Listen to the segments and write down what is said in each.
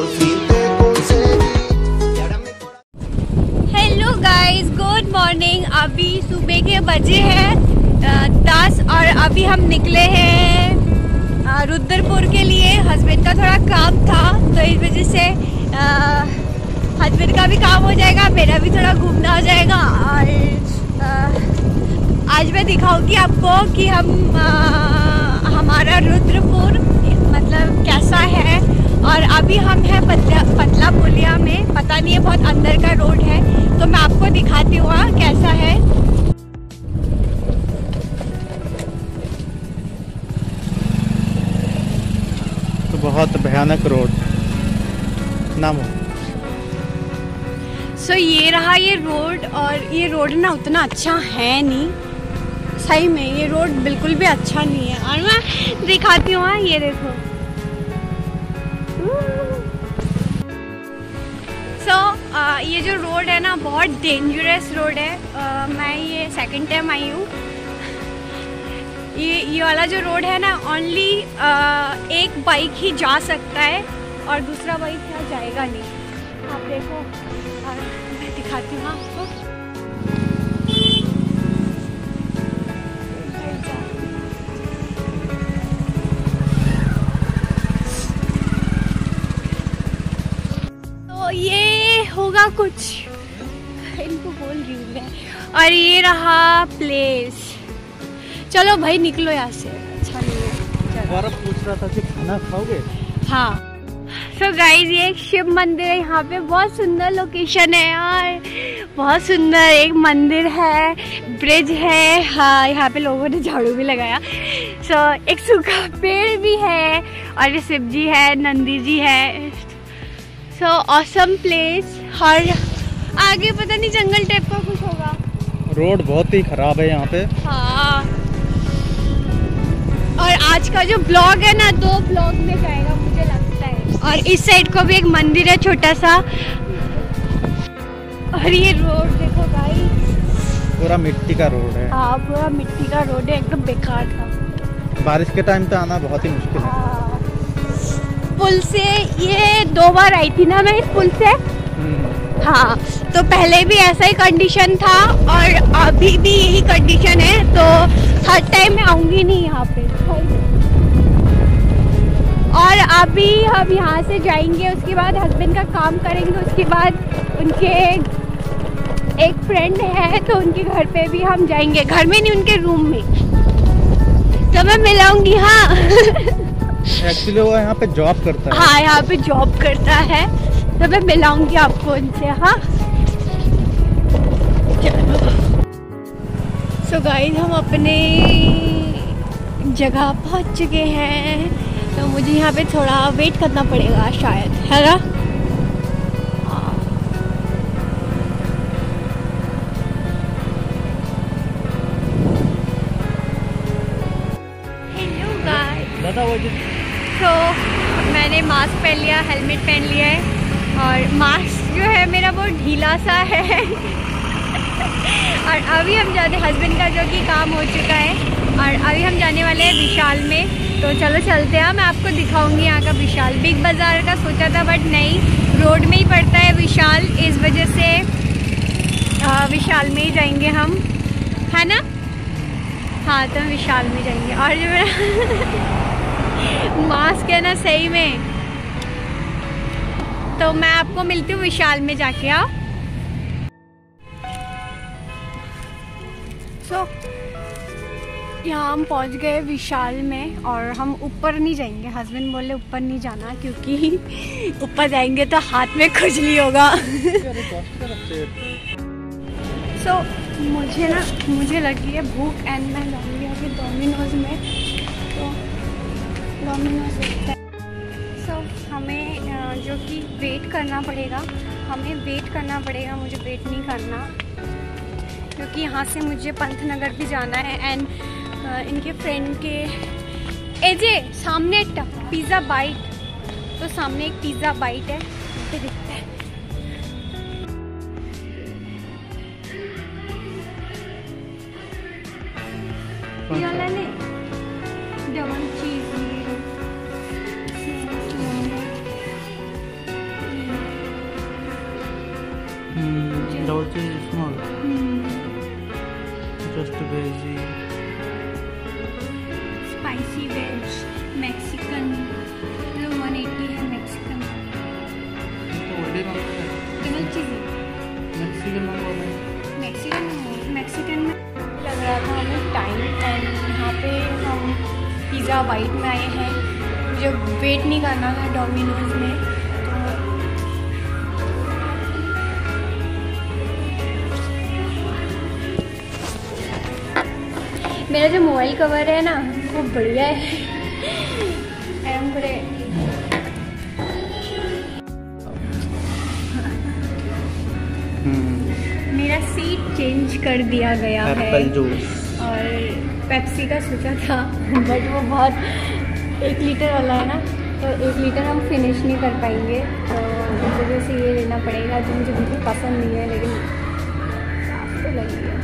por fin te conseguí hello guys good morning अभी सुबह के बजे हैं दस और अभी हम निकले हैं रुद्रपुर के लिए। हस्बैंड का थोड़ा काम था तो इस वजह से हस्बैंड का भी काम हो जाएगा मेरा भी थोड़ा घूमना हो जाएगा। और आज मैं दिखाऊँगी आपको कि हम आ, हमारा रुद्रपुर मतलब कैसा है। और अभी हम हैं पतला पतला पुलिया में। पता नहीं है बहुत अंदर का रोड है तो मैं आपको दिखाती हूँ कैसा है। तो बहुत भयानक रोड। नाम हो। सो ये रहा ये रोड और ये रोड ना उतना अच्छा है नहीं। सही में ये रोड बिल्कुल भी अच्छा नहीं है। और मैं दिखाती हूँ हाँ, ये देखो। ये जो रोड है ना बहुत डेंजरस रोड है। आ, मैं ये सेकंड टाइम आई हूँ। ये ये वाला जो रोड है ना ओनली एक बाइक ही जा सकता है और दूसरा बाइक यहाँ जाएगा नहीं। आप देखो और मैं दिखाती हूँ आपको। होगा कुछ। इनको बोल रही हूँ मैं। और ये रहा प्लेस चलो भाई निकलो यहाँ से। अच्छा नहीं है। और पूछ रहा था कि खाना खाओगे? हाँ। सो so गाइज़ ये एक शिव मंदिर है। यहाँ पे बहुत सुंदर लोकेशन है यार। बहुत सुंदर एक मंदिर है। ब्रिज है। हाँ यहाँ पे लोगों ने झाड़ू भी लगाया। सो so, एक सूखा पेड़ भी है। और ये शिव जी है नंदी जी है। सो ऑसम प्लेस और आगे पता नहीं जंगल टाइप का कुछ होगा। रोड बहुत ही खराब है यहाँ पे। हाँ। और आज का जो ब्लॉग है ना दो ब्लॉग में जाएगा मुझे लगता है। और इस साइड को भी एक मंदिर है छोटा सा और ये रोड देखो भाई पूरा मिट्टी का रोड है। हाँ पूरा मिट्टी का रोड है एकदम बेकार था। बारिश के टाइम तो आना बहुत ही मुश्किल है। हाँ। पुल से ये दो बार आई थी ना मैं इस पुल से। हाँ तो पहले भी ऐसा ही कंडीशन था और अभी भी यही कंडीशन है तो हर टाइम मैं आऊँगी नहीं यहाँ पे। और अभी हम यहाँ से जाएँगे उसके बाद हस्बैंड का काम करेंगे उसके बाद उनके एक फ्रेंड है तो उनके घर पे भी हम जाएँगे। घर में नहीं उनके रूम में। तो मैं मिलाऊँगी हाँ। एक्चुअली वो यहाँ पे जॉब करता है। हाँ यहाँ पे जॉब करता है। तो मैं मिलाऊँगी आपको उनसे हाँ? चलो सो गाइस हम अपने जगह पहुँच चुके हैं तो मुझे यहाँ पे थोड़ा वेट करना पड़ेगा शायद है ना? तो मैंने मास्क पहन लिया हेलमेट पहन लिया है। और मास्क जो है मेरा वो ढीला सा है। और अभी हम जाते हस्बैंड का जो कि काम हो चुका है। और अभी हम जाने वाले हैं विशाल में। तो चलो चलते हैं। मैं आपको दिखाऊँगी यहाँ का विशाल। बिग बाज़ार का सोचा था बट नहीं। रोड में ही पड़ता है विशाल। इस वजह से विशाल में ही जाएँगे हम। है ना? हाँ तो विशाल में जाएँगे। और जो मेरा मास्क है ना, सही में। तो मैं आपको मिलती हूँ विशाल में जाके आओ सो यहाँ हम पहुँच गए विशाल में और हम ऊपर नहीं जाएँगे। हस्बैंड बोले ऊपर नहीं जाना क्योंकि ऊपर जाएँगे तो हाथ में खुजली होगा। सो so, मुझे ना मुझे लगी है भूख एंड मैं जाऊँगी अभी डोमिनोज में। तो डोमिनोज हैं। सो हमें अ, जो कि वेट करना पड़ेगा। हमें वेट करना पड़ेगा मुझे वेट नहीं करना। क्योंकि यहाँ से मुझे पंतनगर भी जाना है एंड इनके फ्रेंड के एजे सामने एक पिज़्ज़ा बाइट तो सामने एक पिज़्ज़ा बाइट है। दिखता है। Double cheese. भेजी spicy veg Mexican one eighty है Mexican double cheesy Mexican Mexican Mexican में लग रहा था हमें टाइम एंड यहाँ पे हम पिज़्ज़ा वाइट में आए हैं। मुझे वेट नहीं करना था डोमिनोज में मेरा जो मोबाइल कवर है ना वो बढ़िया है। एम करे हम्म। मेरा सीट चेंज कर दिया गया है। और पेप्सी का सोचा था बट वो बहुत एक लीटर वाला है ना तो एक लीटर हम फिनिश नहीं कर पाएँगे। तो इस वजह से ये लेना पड़ेगा जो मुझे बिल्कुल पसंद नहीं है लेकिन साफ़ तो लगी है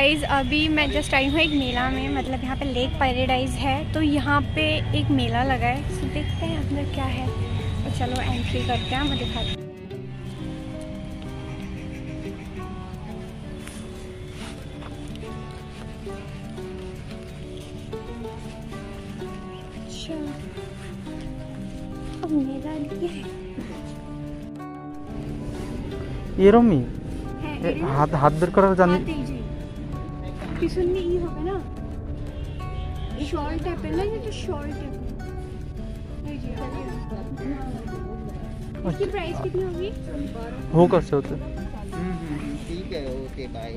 गाइस अभी मैं जस्ट आई हूँ एक मेला में मतलब यहाँ पे लेक पैराडाइज है तो यहाँ पे एक मेला लगा है। तो देखते हैं अंदर क्या है। तो चलो एंट्री करते हैं मैं दिखा दूँ ये रोमी हाथ हाथ दर कर जानी। कंपटीशन सुननी ही होगा ना। शॉर्ट शॉल है ना ये जो शॉर्ट है। हाँ। इसकी प्राइस कितनी होगी? हो कर से होते हम्म, हम्म, ठीक है ओके बाय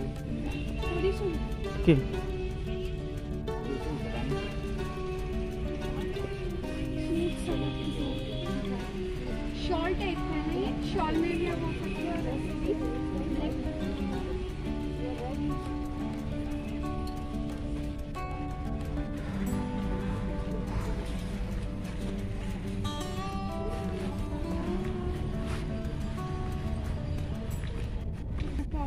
है शॉल में भी आप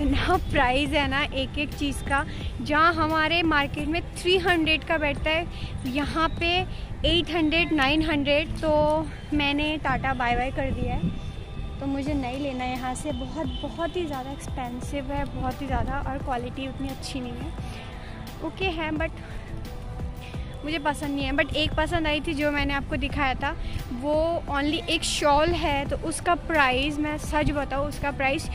इतना प्राइस है ना एक एक चीज़ का, जहाँ हमारे मार्केट में 300 का बैठता है, यहाँ पे 800 900 तो मैंने टाटा बाय बाय कर दिया है। तो मुझे नहीं लेना है यहाँ से, बहुत बहुत ही ज़्यादा एक्सपेंसिव है, बहुत ही ज़्यादा, और क्वालिटी उतनी अच्छी नहीं है। ओके है बट मुझे पसंद नहीं है। बट एक पसंद आई थी जो मैंने आपको दिखाया था, वो ओनली एक शॉल है तो उसका प्राइस मैं सच बताऊँ, उसका प्राइस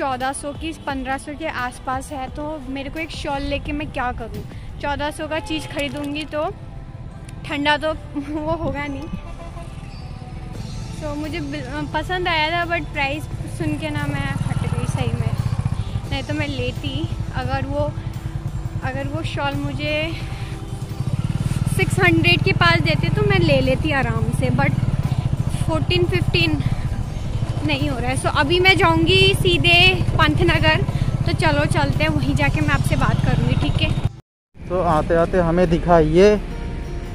1400 की 1500 के आसपास है तो मेरे को एक शॉल लेके मैं क्या करूँ? 1400 का चीज़ खरीदूँगी तो ठंडा तो वो होगा नहीं। तो मुझे पसंद आया था बट प्राइस सुन के ना मैं हट गई सही में। नहीं तो मैं लेती। अगर वो अगर वो शॉल मुझे 600 के पास देते तो मैं ले लेती आराम से बट 14 15 नहीं हो रहा है। सो अभी मैं जाऊँगी सीधे पंथनगर तो चलो, चलते हैं। वहीं जाके मैं आपसे बात करूँगी, ठीक है? तो आते आते हमें दिखा ये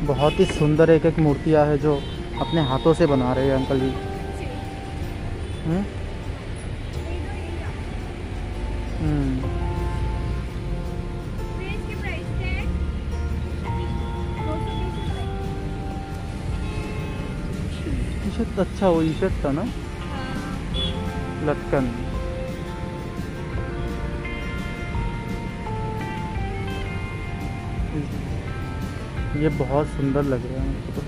बहुत ही सुंदर एक एक मूर्तियाँ है जो अपने हाथों से बना रहे हैं, अंकल जी। हम्म? हम्म। अच्छा वो इफ़ेक्ट था ना? लटकन। ये बहुत सुंदर लग रहा है। तो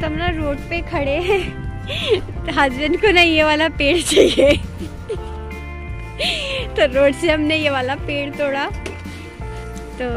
तो रोड पे खड़े हैं। हस्बैंड को ना ये वाला पेड़ चाहिए। तो रोड से हमने ये वाला पेड़ तोड़ा। तो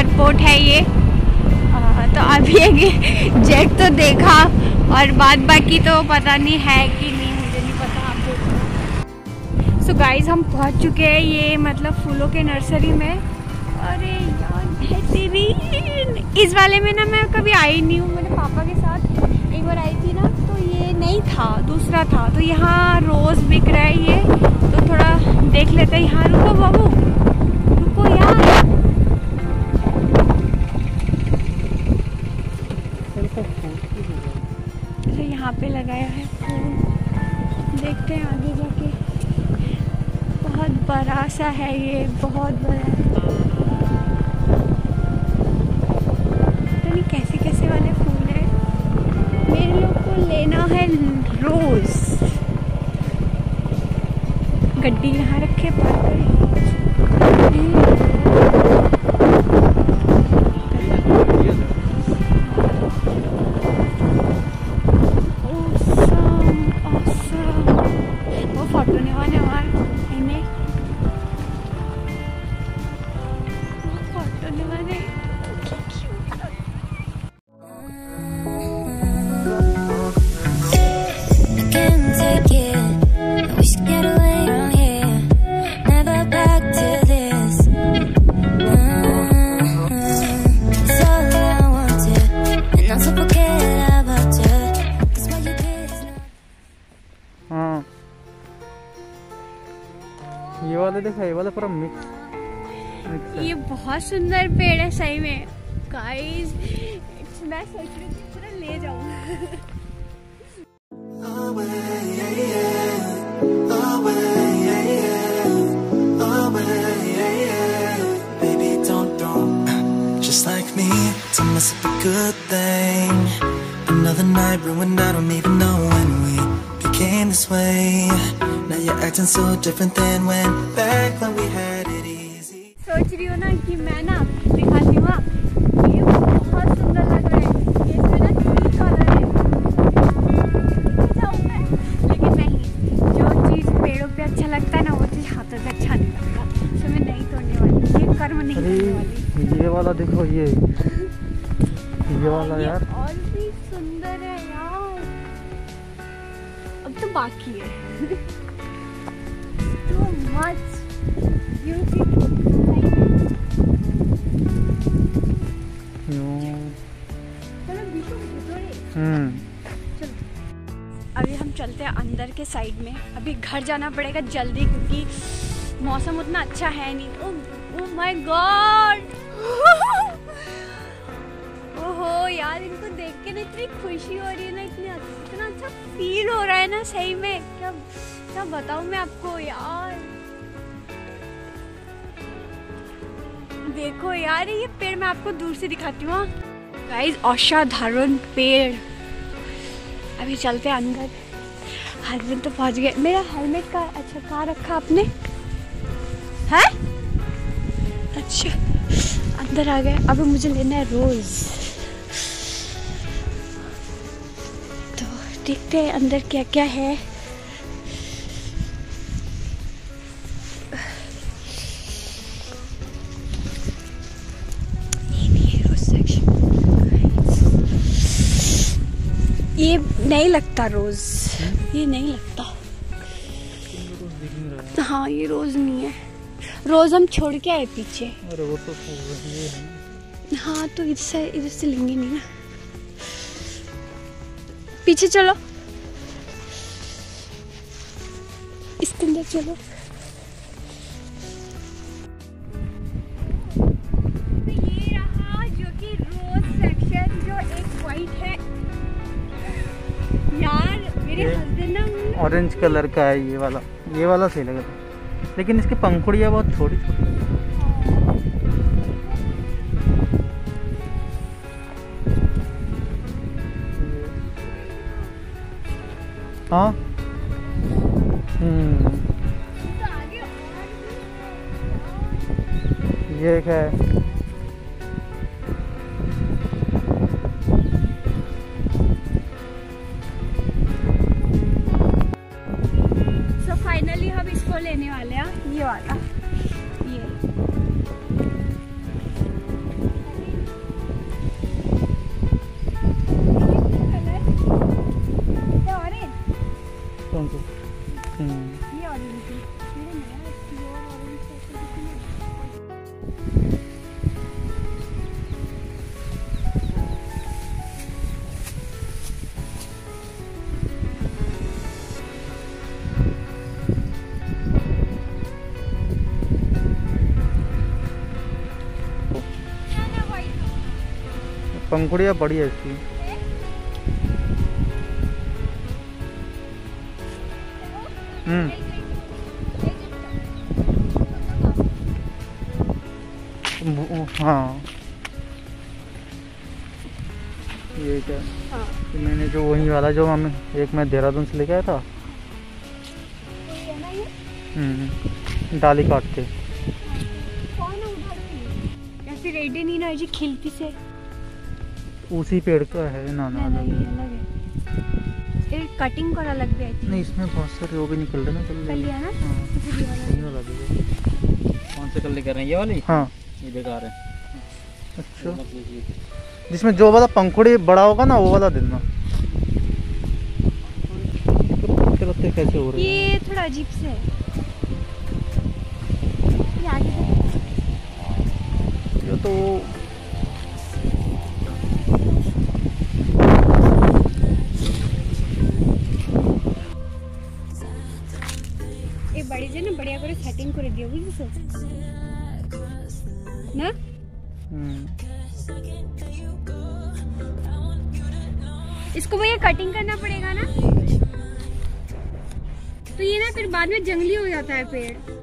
एयरपोर्ट है ये। तो अभी एक जेट तो देखा और बाद बाकी तो पता नहीं है कि नहीं, मुझे नहीं पता आप देखो सो गाइज़ हम पहुँच चुके हैं ये मतलब फूलों के नर्सरी में। अरे यार इस वाले में ना मैं कभी आई नहीं हूँ, मेरे पापा के साथ। एक बार आई थी ना तो ये नहीं था, दूसरा था। तो यहाँ रोज़ बिक रहा है ये। तो थोड़ा देख लेते हैं। यहाँ रुको बाबू, रुको यार तो यहाँ पे लगाया है फूल। देखते हैं आगे जाके। बहुत बड़ा सा है ये, बहुत बड़ा। कैसे कैसे वाले है। मेरे लोग को लेना है रोज। गड्डी यहाँ रखे पार्क ये वाले देखा ये वाला पूरा मिक्स मिक्स ये बहुत सुंदर पेड़ है सही में गाइस मैं सोच रही थी पूरा ले जाऊँ. Just like me, it's a a good thing. Another night ruined, I don't even know when we became this way. You're acting so different than when back when we had it easy. सोच रही हूँ ना कि मैं ना दिखाती हूँ आप। ये बहुत सुंदर लग रहा है। ये इसमें ना तीन कलर है। जाऊँ मैं? लेकिन नहीं। जो चीज़ पेड़ों पे अच्छा लगता है ना वो चीज़ हाथों से अच्छा नहीं लगता। तो मैं नहीं तोड़ने वाली। ये कर्म नहीं करने वाली। ये वाला देखो ये। ये वाला यार। और भी सुंदर है यार। अब तो बाकी है। अभी हम चलते हैं अंदर के साइड में। अभी घर जाना पड़ेगा जल्दी क्योंकि मौसम उतना अच्छा है नहीं। ओ माय गॉड ओहो, यार, इनको देख के ना इतनी खुशी हो रही है ना, इतनी अच्छ- इतना अच्छा फील हो रहा है ना सही में। क्या क्या बताऊँ मैं आपको, यार। देखो यार, ये पेड़ मैं आपको दूर से दिखाती हूँ गाइस असाधारण पेड़। अभी चलते अंदर। हस्बैंड तो पहुँच गए। मेरा हेलमेट का अच्छा कहाँ रखा आपने? है? अच्छा अंदर आ गए। अभी मुझे लेना है रोज तो देखते हैं अंदर क्या क्या है। नहीं लगता रोज। ये नहीं लगता। हाँ ये रोज नहीं है। रोज हम छोड़ के आए पीछे। अरे वो तो हाँ तो इधर से इधर से लेंगे नहीं ना। पीछे चलो। इसके अंदर चलो। ऑरेंज कलर का है ये वाला। ये वाला सही लग लेकिन इसकी पंखुड़ियाँ बहुत छोटी छोटी हाँ? हम्म। ये एक है। पंखुड़ियाँ बड़ी है इसकी। हम्म। हाँ। ये क्या? हाँ। मैंने जो वही वाला जो हम एक मैं देहरादून से लेके आया था। हम्म, डाली काट के। कौन है उधर? की रेडी नहीं ना जी खिलती से? उसी पेड़ का है ना ना नहीं नहीं अलग है। ये कटिंग कर अलग भी आई थी। नहीं इसमें बहुत सारे वो भी निकल रहे ना कर लिया ना? हाँ। तो ये वाला। भी कौन से कलर कर रहे हैं? ये वाली? हाँ। ये बेकार है। अच्छा। जिसमें जो वाला पंखुड़ी बड़ा होगा ना वो वाला देना। पत्ते कैसे हो रहे हैं? ये थोड़ा अजीब से है। ये आगे ये तो इसको भैया कटिंग करना पड़ेगा ना? तो ये ना फिर बाद में जंगली हो जाता है पेड़।